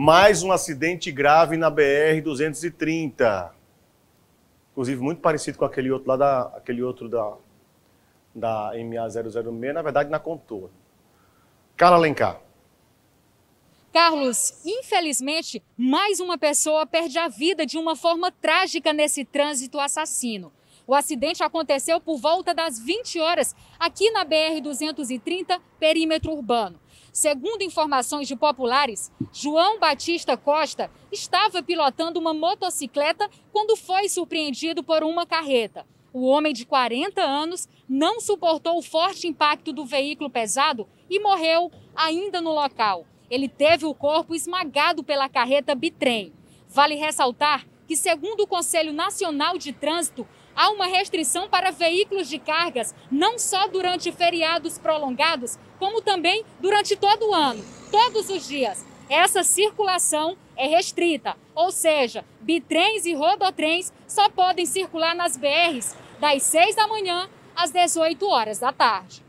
Mais um acidente grave na BR-230. Inclusive, muito parecido com aquele outro lá da, aquele outro da, da MA006, na verdade, na contorno. Carla Alencar. Carlos, infelizmente, mais uma pessoa perde a vida de uma forma trágica nesse trânsito assassino. O acidente aconteceu por volta das 20 horas aqui na BR-230, perímetro urbano. Segundo informações de populares, João Batista Costa estava pilotando uma motocicleta quando foi surpreendido por uma carreta. O homem de 40 anos não suportou o forte impacto do veículo pesado e morreu ainda no local. Ele teve o corpo esmagado pela carreta bitrem. Vale ressaltar que, segundo o Conselho Nacional de Trânsito, há uma restrição para veículos de cargas, não só durante feriados prolongados, como também durante todo o ano, todos os dias. Essa circulação é restrita, ou seja, bitrens e rodotrens só podem circular nas BRs das 6 da manhã às 18 horas da tarde.